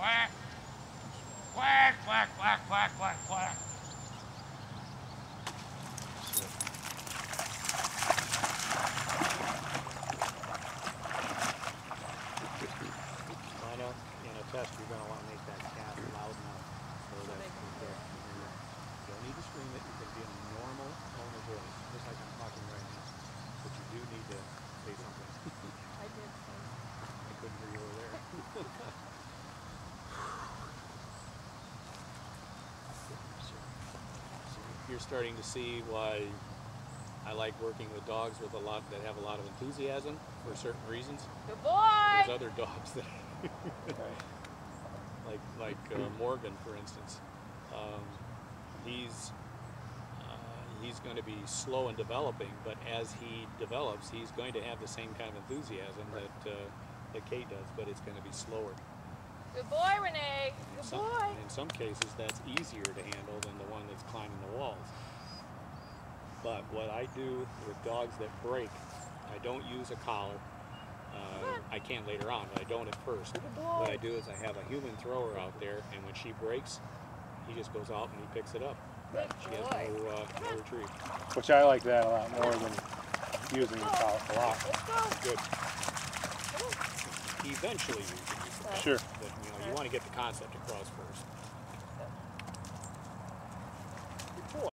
Quack. Quack, quack, quack, quack, quack, quack. Line up in a test, you're gonna wanna make that calf loud enough so that they can you hear. you don't need to scream it, you can be in a normal tone of voice, just like I'm talking right now. But you do need to say something. I did some. I couldn't hear you over there. So You're starting to see why I like working with dogs with a lot that have a lot of enthusiasm for certain reasons. Good boy. There's other dogs that, like like uh, Morgan, for instance. Um, he's uh, he's going to be slow in developing, but as he develops, he's going to have the same kind of enthusiasm that uh, that Kate does, but it's going to be slower. Good boy, Rene. In Good some, boy. in some cases, that's easier to handle than the one that's climbing the walls. But what I do with dogs that break, I don't use a collar. Uh, I can later on, but I don't at first. What I do is I have a human thrower out there, and when she breaks, he just goes out and he picks it up. She has no, uh, no retreat. Which I like that a lot more than using the collar a lot. Let's. Good. Eventually, you can use the Sure. Want to get the concept across first.